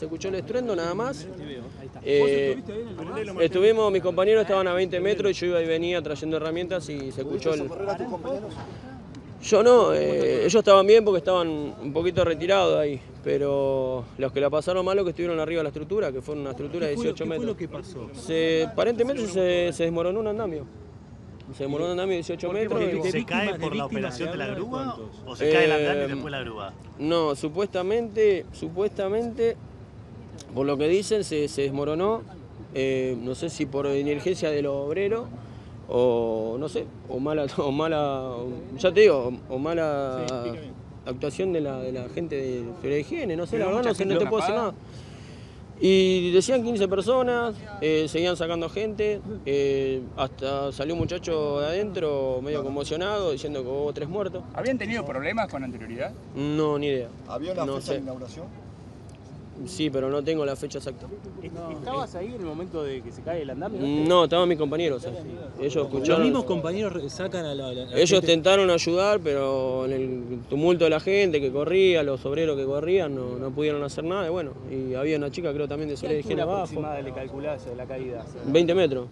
Se escuchó el estruendo nada más. Eh, estuvimos, mis compañeros estaban a 20 metros y yo iba y venía trayendo herramientas y se escuchó el... ¿Socorrer a tus compañeros? Yo no, eh, ellos estaban bien porque estaban un poquito retirados ahí, pero los que la pasaron mal los que estuvieron arriba de la estructura, que fue una estructura de 18 ¿Qué fue metros. lo que pasó? Se, aparentemente se, se desmoronó un andamio. Se desmoronó un andamio de 18 metros. ¿Se cae por la operación de la grúa cuántos? o se cae el andamio y Eh, después la grúa? No, supuestamente, supuestamente, por lo que dicen, se, se desmoronó, eh, no sé si por negligencia de los obreros, o no sé, o mala, o mala ya te digo, o, o mala actuación de la, de la gente de higiene, no sé, la verdad no, sé, no te puedo decir nada. Y decían 15 personas, eh, seguían sacando gente, eh, hasta salió un muchacho de adentro medio conmocionado diciendo que hubo tres muertos. ¿Habían tenido problemas con anterioridad? No, ni idea. ¿Había una No fecha sé. de inauguración? Sí, pero no tengo la fecha exacta. ¿Estabas ahí en el momento de que se cae el andamio? No, estaban mis compañeros. Ellos Los escucharon. mismos compañeros sacan a la, Ellos gente- intentaron ayudar, pero en el tumulto de la gente que corría, los obreros que corrían, no, no pudieron hacer nada. Y bueno, y había una chica, creo también de ¿Qué seguridad de higiene abajo. aproximada le calculás de la caída? 20 metros.